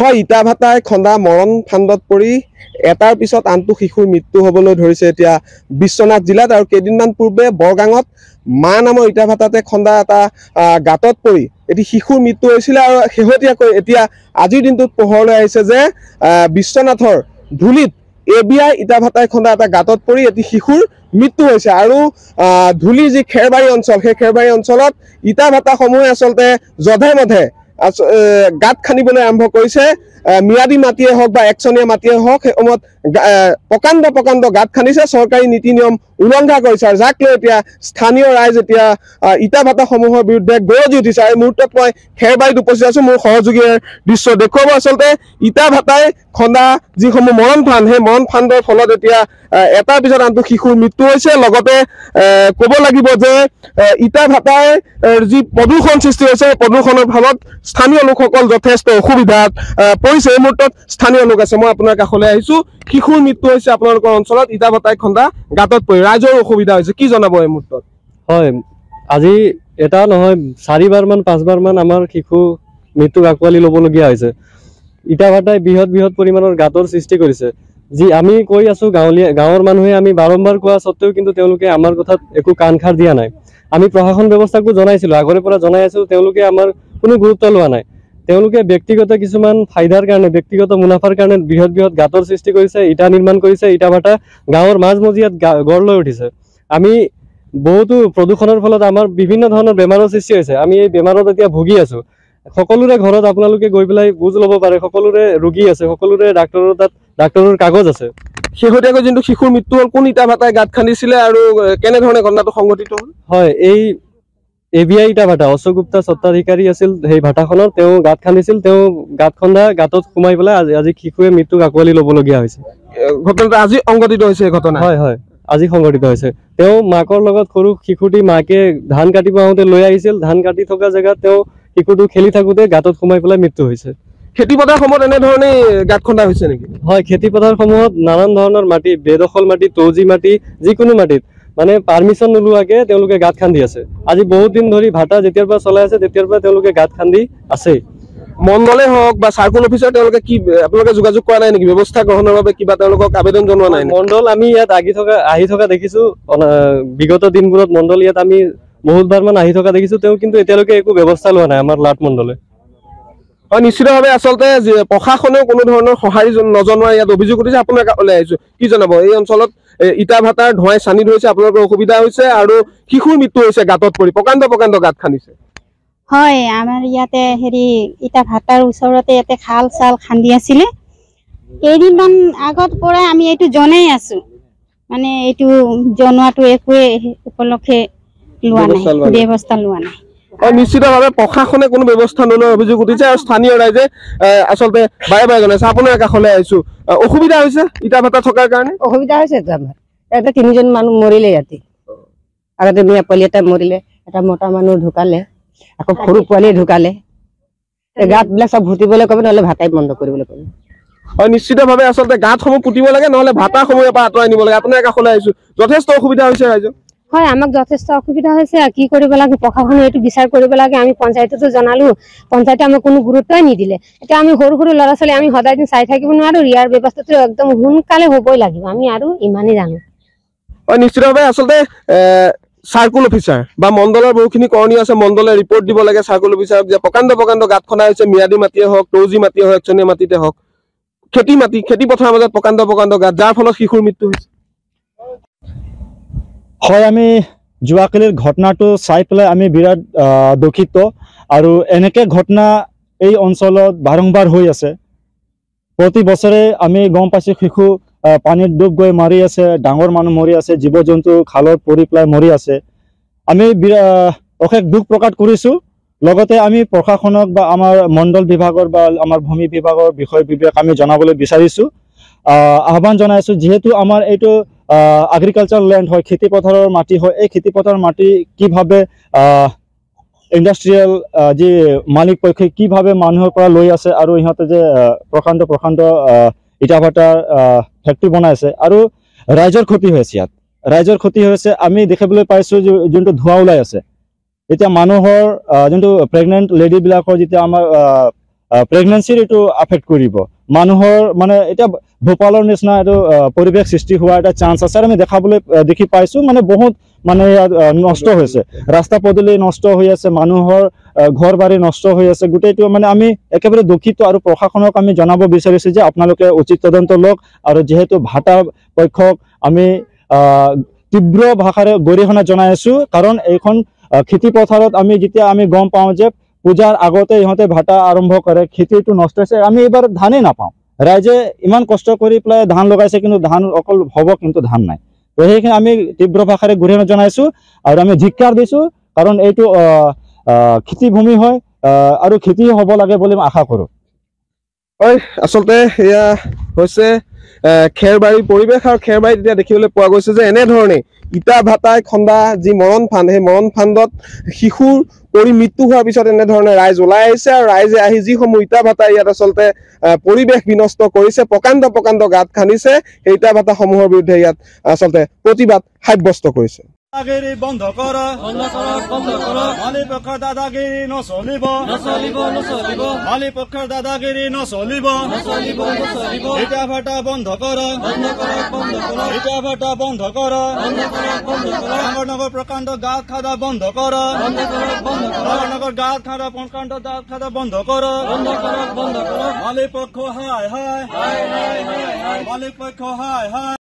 হয় ইটা ভাটাই খন্দা মৰণ ফান্দত পৰি এটাৰ পিছত আনটো শিশুৰ মৃত্যু হ'বলৈ ধৰিছে এতিয়া বিশ্বনাথ জিলাত আৰু কেইদিনমান পূৰ্বে বৰগাঙত মা নামৰ ইটা ভাটাতে খন্দা এটা গাঁতত পৰি এটি শিশুৰ মৃত্যু হৈছিলে আৰু শেহতীয়াকৈ এতিয়া আজিৰ দিনটোত পোহৰলৈ আহিছে যে বিশ্বনাথৰ ধূলিত এ বি আই ইটা ভাটাই খন্দা এটা গাঁতত পৰি এটি শিশুৰ মৃত্যু হৈছে আৰু ধূলিৰ যি খেৰবাৰী অঞ্চল সেই খেৰবাৰী অঞ্চলত ইটা ভাটাসমূহে আচলতে জধে মধে গাঁত খান্দিবলৈ আৰম্ভ কৰিছে। ম্যাদী মাটিয়ে হওক বা একচনীয়া মাটিয়ে হওক সেই সময়ত প্ৰকাণ্ড প্ৰকাণ্ড গাঁত খান্দিছে চৰকাৰী নীতি নিয়ম উলংঘা কৰিছে আৰু যাক লৈ এতিয়া স্থানীয় ৰাইজ এতিয়া ইটা ভাটাসমূহৰ বিৰুদ্ধে গৰজি উঠিছে। আৰু এই মুহূৰ্তত মই খেৰবাৰীত উপস্থিত আছো মোৰ সহযোগীৰ দৃশ্য দেখুৱাব আচলতে ইটা ভাটাই খন্দা যিসমূহ মৰণ ফান্দ সেই মৰণ ফান্দৰ ফলত এতিয়া এটাৰ পিছত আনটো শিশুৰ মৃত্যু হৈছে। লগতে ক'ব লাগিব যে ইটা ভাটাই যি প্ৰদূষণ সৃষ্টি হৈছে সেই প্ৰদূষণৰ ফলত স্থানীয় লোকসকল যথেষ্ট অসুবিধাত পৰিছে এই মুহূৰ্তত স্থানীয় লোক আছে। মই আপোনাৰ কাষলৈ আহিছো। শিশুৰ মৃত্যু হৈছে আপোনালোকৰ অঞ্চলত। ইটা ভাটাই খন্দা গাঁতত পৰি। ৰাইজৰ অসুবিধা হৈছে। কি জনাব এই মুহূৰ্তত? হয় আজি এটা নহয় চাৰিবাৰ মান পাঁচবাৰ মান আমাৰ শিশু মৃত্যুক আঁকোৱালি ল'বলগীয়া হৈছে। ইটা ভাটাই বৃহৎ বৃহৎ পৰিমাণৰ গাঁতৰ সৃষ্টি কৰিছে। যি আমি কৈ আছো গাঁৱলীয়া গাঁৱৰ মানুহে আমি বাৰম্বাৰ কোৱা স্বত্বেও কিন্তু তেওঁলোকে আমাৰ কথাত একো কাণ খাৰ দিয়া নাই। আমি প্ৰশাসন ব্যৱস্থাকো জনাইছিলো। আগৰে পৰা জনাই আছো তেওঁলোকে আমাৰ কোনো গুৰুত্ব লোৱা নাই। তেওঁলোকে ব্যক্তিগত কিছুমান ফাইদাৰ কাৰণে ব্যক্তিগত মুনাফাৰ কাৰণে বৃহৎ বৃহৎ গাঁতৰ সৃষ্টি কৰিছে ইটা নিৰ্মাণ কৰিছে ইটা ভাটা গাঁৱৰ মাজমজিয়াত গঢ় লৈ উঠিছে। আমি বহুতো প্ৰদূষণৰ ফলত আমাৰ বিভিন্ন ধৰণৰ বেমাৰৰ সৃষ্টি হৈছে। আমি এই বেমাৰত এতিয়া ভুগি আছো। সকলোৰে ঘৰত আপোনালোকে গৈ পেলাই বুজ ল'ব পাৰে সকলোৰে ৰোগী আছে সকলোৰে ডাক্তৰৰ তাত ডাক্তৰৰ কাগজ আছে। শেহতীয়াকৈ যোনটো শিশুৰ মৃত্যু হ'ল কোন ইটা ভাটাই গাঁত খান্দিছিলে আৰু কেনেধৰণে ঘটনাটো সংঘটিত হ'ল? হয় এই এ বি আই ভাটা অশোক গুপ্তা স্বত্বাধিকাৰী আছিল সেই ভাটাখনৰ তেওঁ গাঁত খান্দিছিল তেওঁ গাঁত খন্দা গাঁতত সোমাই পেলাই আজি শিশুৱে মৃত্যুক আঁকোৱালি ল'বলগীয়া হৈছে। ঘটনাটো আজি সংঘটিত হৈছে এই ঘটনা? হয় হয় আজি সংঘটিত হৈছে। তেওঁ মাকৰ লগত সৰু শিশুটি মাকে ধান কাটিব আহোঁতে লৈ আহিছিল ধান কাটি থকা জেগাত তেওঁ শিশুটো খেলি থাকোতে গাঁতত সোমাই পেলাই মৃত্যু হৈছে। খেতি পথাৰ সময়ত এনেধৰণে গাঁত খন্দা হৈছে নেকি? হয় খেতি পথাৰসমূহত নানান ধৰণৰ মাটি বেদখল মাটি তৌজি মাটি যিকোনো মাটিত। মানে পাৰ্মিশ্যন নোলোৱাকে তেওঁলোকে গাঁত খান্দি আছে। আজি বহুত দিন ধৰি ভাটা যেতিয়াৰ পৰা চলাই আছে তেতিয়াৰ পৰা তেওঁলোকে গাঁত খান্দি আছে মণ্ডলে হওক বা চাৰ্কুল অফিচাৰ তেওঁলোকে কি আপোনালোকে যোগাযোগ কৰা নাই নেকি? ব্যৱস্থা গ্ৰহণৰ বাবে কিবা তেওঁলোকক আবেদন জনোৱা নাই? মণ্ডল আমি ইয়াত আহি থকা আহি থকা দেখিছো। বিগত দিনবোৰত মণ্ডল ইয়াত আমি বহুতবাৰ মান আহি থকা দেখিছো। তেওঁ কিন্তু এতিয়ালৈকে একো ব্যৱস্থা লোৱা নাই আমাৰ লাট মণ্ডলে। হয় নিশ্চিতভাৱে আচলতে প্ৰশাসনেও কোনো ধৰণৰ সঁহাৰি জন- নজনোৱাৰ ইয়াত অভিযোগ উঠিছে আপোনাৰ কাষলৈ আহিছো। কি জনাব? এই অঞ্চলত ইটা ভাটাৰ ধোঁৱাই চানি ধৰিছে আপোনালোকৰ অসুবিধা হৈছে আৰু শিশুৰ মৃত্যু হৈছে গাঁতত পৰি প্ৰকাণ্ড প্ৰকাণ্ড গাঁত খান্দিছে। হয় আমাৰ ইয়াতে হেৰি ইটা ভাটাৰ ওচৰতে ইয়াতে খাল চাল খান্দি আছিলে। কেইদিনমান আগত পৰা আমি এইটো জনাই আছো। মানে এইটো জনোৱাটো একোৱে উপলক্ষে লোৱা নাই। ব্যৱস্থা লোৱা নাই। নিশ্চিতভাৱে প্ৰশাসনে কোনো ব্যৱস্থা নোলোৱাৰ অভিযোগ উঠিছে আৰু স্থানীয় ৰাইজে আচলতে বাৰে বাৰে জনাইছে আপোনাৰ কাষলৈ আহিছো। আহ, অসুবিধা হৈছে ইটা ভাটা থকাৰ কাৰণে? অসুবিধা হৈছে ইয়াতে তিনিজন মানুহ মৰিলে ইয়াতে। আগতে মিয়া পোৱালি এটা মৰিলে এটা মতা মানুহ ঢুকালে আকৌ সৰু পোৱালি ঢুকালে। এই গাঁত বিলাক চব ভুটিবলৈ ক'ব নহ'লে ভাটাই বন্ধ কৰিবলৈ ক'ব। হয় নিশ্চিতভাৱে আচলতে গাঁতসমূহ পুতিব লাগে নহলে ভাটাসমূহৰ পৰা আঁতৰাই নিব লাগে। আপোনাৰ কাষলৈ আহিছো। যথেষ্ট অসুবিধা হৈছে ৰাইজৰ হয় আমাক যথেষ্ট অসুবিধা হৈছে। কি কৰিব লাগে প্ৰশাসনে এইটো বিচাৰ কৰিব লাগে। আমি পঞ্চায়ততো জনালো পঞ্চায়তে আমাক কোনো গুৰুত্বই নিদিলে। এতিয়া আমি সৰু সৰু ল'ৰা ছোৱালী আমি সদায় দিন চাই থাকিব নোৱাৰো। ইয়াৰ ব্যৱস্থাটো একদম সোনকালে হ'বই লাগিব। আমি আৰু ইমানেই জানো। হয় নিশ্চিতভাৱে আচলতে চাৰ্কুল অফিচাৰ বা মণ্ডলৰ বহুখিনি কৰণীয় আছে। মণ্ডলে ৰিপৰ্ট দিব লাগে চাৰ্কুল অফিচাৰক যে প্ৰকাণ্ড প্ৰকাণ্ড গাঁত খন্দা হৈছে। ম্যাদী মাটিয়ে হওক তৌজি মাটিয়ে হওক একচনীয়া মাটিতে হওক। খেতি মাটি খেতি পথাৰৰ মাজত প্ৰকাণ্ড প্ৰকাণ্ড গাঁত যাৰ ফলত শিশুৰ মৃত্যু হৈছে। হয় আমি যোৱাকালিৰ ঘটনাটো চাই পেলাই আমি বিৰাট দুখিত আৰু এনেকৈ ঘটনা এই অঞ্চলত বাৰম্বাৰ হৈ আছে। প্ৰতি বছৰে আমি গম পাইছোঁ শিশু পানীত ডুব গৈ মৰি আছে ডাঙৰ মানুহ মৰি আছে জীৱ জন্তু খালত পৰি পেলাই মৰি আছে। আমি অশেষ দুখ প্ৰকাশ কৰিছোঁ। লগতে আমি প্ৰশাসনক বা আমাৰ মণ্ডল বিভাগৰ বা আমাৰ ভূমি বিভাগৰ বিষয় বিভাগ আমি জনাবলৈ বিচাৰিছোঁ। আহ, আহ্বান জনাইছোঁ যিহেতু আমাৰ এইটো এগ্ৰিকালচাৰ লেণ্ড হয়, খেতি পথাৰৰ মাটি হয়, এই খেতি পথাৰৰ মাটি কিভাৱে ইণ্ডাষ্ট্ৰিয়েল যি মালিক পক্ষই কিভাৱে মানুহৰ পৰা লৈ আছে আৰু ইহঁতে যে প্ৰকাণ্ড প্ৰকাণ্ড ইটা ভাটাৰ ফেক্টৰী বনাইছে আৰু ৰাইজৰ ক্ষতি হৈ আছে ইয়াত। ৰাইজৰ ক্ষতি হৈছে আমি দেখিবলৈ পাইছোঁ যোনটো ধোঁৱা ওলাই আছে, এতিয়া মানুহৰ যোনটো প্ৰেগনেণ্ট লেডিবিলাকৰ যেতিয়া আমাৰ প্ৰেগনেঞ্চিৰ এইটো আফেক্ট কৰিব মানুহৰ মানে এতিয়া ভূপালৰ নিচিনা এইটো পৰিৱেশ সৃষ্টি হোৱাৰ এটা চান্স আছে আৰু আমি দেখাবলৈ দেখি পাইছো মানে বহুত মানে নষ্ট হৈছে। ৰাস্তা পদূলি নষ্ট হৈ আছে মানুহৰ ঘৰ বাৰী নষ্ট হৈ আছে গোটেইটো মানে আমি একেবাৰে দুখিত আৰু প্ৰশাসনক আমি জনাব বিচাৰিছো যে আপোনালোকে উচিত তদন্ত লওক আৰু যিহেতু ভাটা পক্ষক আমি তীব্ৰ ভাষাৰে গৰিহণা জনাই আছো কাৰণ এইখন খেতি পথাৰত আমি যেতিয়া আমি গম পাওঁ যে পূজাৰ আগতে ইহঁতে ভাটা আৰম্ভ কৰে খেতিটো নষ্ট হৈছে আমি এইবাৰ ধানেই নাপাওঁ। ৰাইজে ইমান কষ্ট কৰি পেলাই ধান লগাইছে কিন্তু ধান অকল হ'ব কিন্তু ধান নাই। তো সেইখিনি আমি তীব্ৰ ভাষাৰে গৰিহণা জনাইছো আৰু আমি ধিক্কাৰ দিছো কাৰণ এইটো খেতিভূমি হয় আৰু খেতি হ'ব লাগে বুলি মই আশা কৰোঁ। হয় আচলতে এয়া হৈছে খেৰবাৰী পৰিৱেশ আৰু খেৰবাৰীত এতিয়া দেখিবলৈ পোৱা গৈছে যে এনেধৰণে ইটা ভাটাই খন্দা যি মৰণ ফান্দ সেই মৰণ ফান্দত শিশুৰ পৰি মৃত্যু হোৱাৰ পিছত এনেধৰণে ৰাইজ ওলাই আহিছে আৰু ৰাইজে আহি যিসমূহ ইটা ভাটাই ইয়াত আচলতে পৰিৱেশ বিনষ্ট কৰিছে প্ৰকাণ্ড প্ৰকাণ্ড গাঁত খান্দিছে সেই ইটা ভাটাসমূহৰ বিৰুদ্ধে ইয়াত আচলতে প্ৰতিবাদ সাব্যস্ত কৰিছে। দাদাগিৰি বন্ধ কৰ। মালিক পক্ষৰ দাদাগিৰি নচলিব। নচলিব নচলিব। মালিক পক্ষৰ দাদাগিৰি নচলিব। নচলিব নচলিব। ইটা ভাটা বন্ধ কৰ। বন্ধ কৰ বন্ধ কৰ। ইটা ভাটা বন্ধ কৰ। বন্ধ কৰ বন্ধ কৰ। ডাঙৰনগৰ প্ৰকাণ্ড গাঁত খাদা বন্ধ কৰ বন্ধ কৰ বন্ধ কৰ ডাঙৰনগৰ গাঁত খাদা প্ৰকাণ্ড গাঁত খাদা বন্ধ কৰ বন্ধ কৰ বন্ধ কৰ মালিক পক্ষ হাই হাই হাই হাই হাই মালিক পক্ষ হাই হাই